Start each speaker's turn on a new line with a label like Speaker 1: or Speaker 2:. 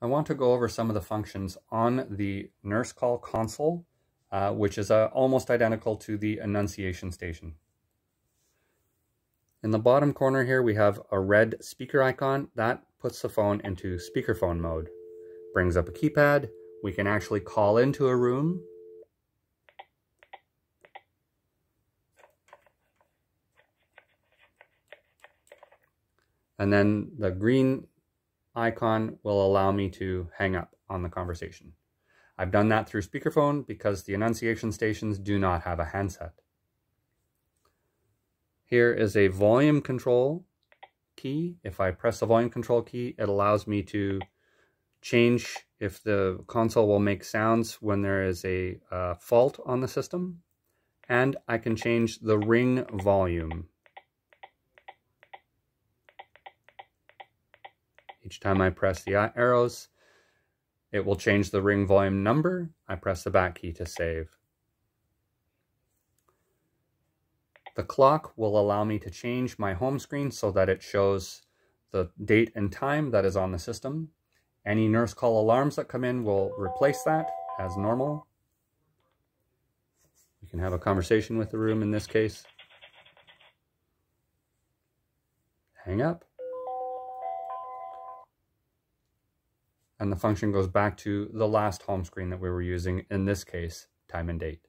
Speaker 1: I want to go over some of the functions on the nurse call console, uh, which is uh, almost identical to the annunciation station. In the bottom corner here, we have a red speaker icon. That puts the phone into speakerphone mode. Brings up a keypad. We can actually call into a room. And then the green icon will allow me to hang up on the conversation. I've done that through speakerphone because the annunciation stations do not have a handset. Here is a volume control key. If I press the volume control key, it allows me to change if the console will make sounds when there is a uh, fault on the system. And I can change the ring volume. Each time I press the arrows, it will change the ring volume number. I press the back key to save. The clock will allow me to change my home screen so that it shows the date and time that is on the system. Any nurse call alarms that come in will replace that as normal. You can have a conversation with the room in this case. Hang up. And the function goes back to the last home screen that we were using, in this case, time and date.